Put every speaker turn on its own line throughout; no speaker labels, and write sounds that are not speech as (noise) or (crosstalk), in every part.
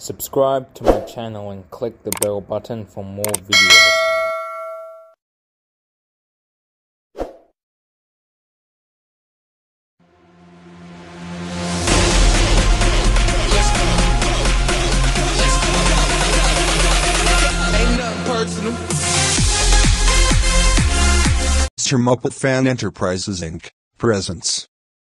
Subscribe to my channel and click the bell button for more videos.
Ain't.
Mr. Muppet Fan Enterprises Inc. presents.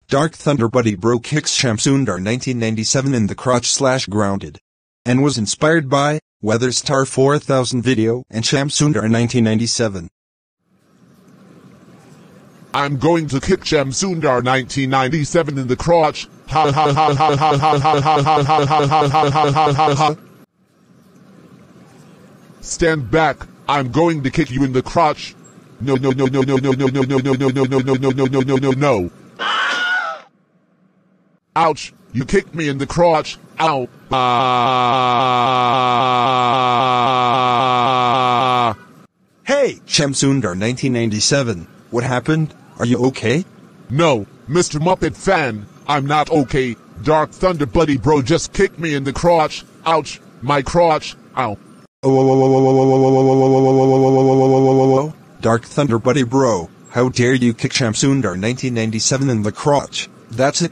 Dark Thunder Buddy Bro kicks Shamsundar 1997 in the crotch slash grounded. And was inspired by Weather Star 4000 video and Shamsundar 1997.
I'm going to kick Shamsundar 1997 in the crotch. Ha ha ha ha ha ha ha ha ha ha ha ha ha ha. Stand back. I'm going to kick you in the crotch. No no no no no no no no no no no no no no no no no no no no. Ouch! You kicked me in the crotch. Ow. Ah.
Hey, Shamsundar 1997. What happened? Are you okay?
No, Mr. Muppet fan, I'm not okay. Dark Thunder Buddy Bro just kicked me in the crotch. Ouch, my crotch. Ow.
Dark Thunder Buddy Bro, how dare you kick Shamsundar 1997 in the crotch? That's it.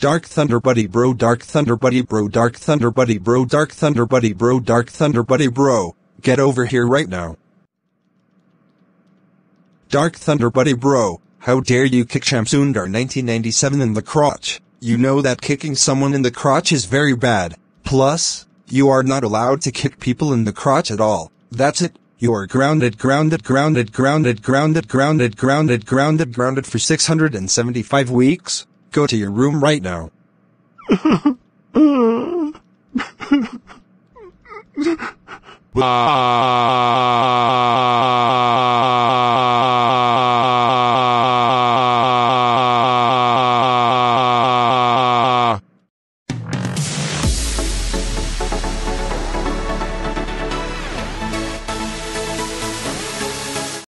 Dark Thunder Buddy Bro, Dark Thunder Buddy Bro, Dark Thunder Buddy Bro, Dark Thunder Buddy Bro, Dark Thunder Buddy Bro. Get over here right now. Dark Thunder Buddy Bro, how dare you kick Shamsundar 1997 in the crotch? You know that kicking someone in the crotch is very bad. Plus, you are not allowed to kick people in the crotch at all. That's it. You are grounded, grounded, grounded, grounded, grounded, grounded, grounded, grounded, grounded for 675 weeks. Go to your room right now. (laughs)
Ah.